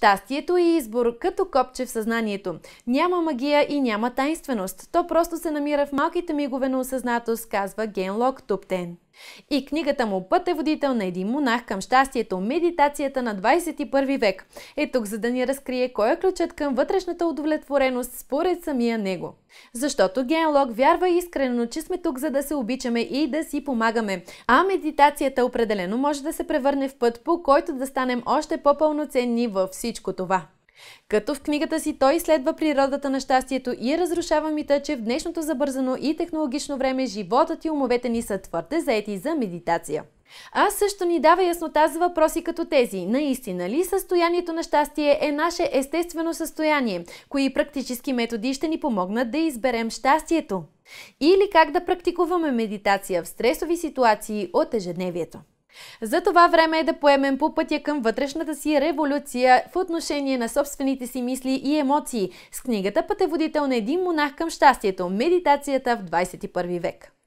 Щастието е избор като копче в съзнанието. Няма магия и няма тайнственост. То просто се намира в малките мигове на осъзнатост, казва Генлок Туптен. И книгата му Път е водител на един монах към щастието, медитацията на 21 век. Е тук за да ни разкрие кой е ключът към вътрешната удовлетвореност според самия него. Защото Генлок вярва искрено, че сме тук за да се обичаме и да си помагаме. А медитацията определено може да се превърне в път, по който да станем още по-пълноценни във всичко това. Като в книгата си той изследва природата на щастието и разрушава мита, че в днешното забързано и технологично време животът и умовете ни са твърде заети за медитация. А също ни дава яснота за въпроси като тези. Наистина ли състоянието на щастие е наше естествено състояние? Кои практически методи ще ни помогнат да изберем щастието? Или как да практикуваме медитация в стресови ситуации от ежедневието? За това време е да поемем по пътя към вътрешната си революция в отношение на собствените си мисли и емоции с книгата Пътеводител на един монах към щастието – медитацията в 21 век.